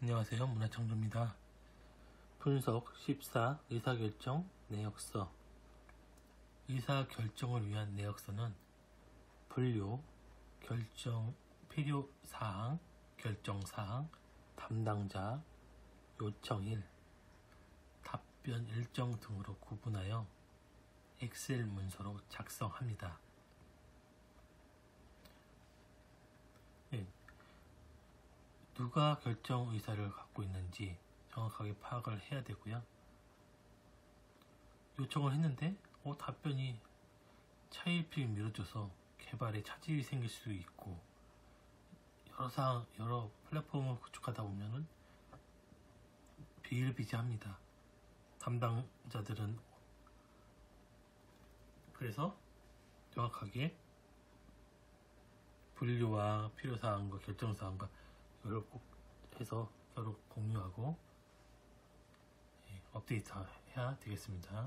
안녕하세요. 문화창조입니다. 분석 14 의사결정 내역서 의사결정을 위한 내역서는 분류, 결정, 필요사항, 결정사항, 담당자, 요청일, 답변 일정 등으로 구분하여 엑셀 문서로 작성합니다. 누가 결정 의사를 갖고 있는지 정확하게 파악을 해야 되고요. 요청을 했는데 어, 답변이 차일피일 미뤄져서 개발에 차질이 생길 수도 있고 여러 상 여러 플랫폼을 구축하다 보면은 비일비재합니다. 담당자들은 그래서 정확하게 분류와 필요사항과 결정사항과 이걸 꼭 해서 서로 공유하고 예, 업데이트 해야 되겠습니다.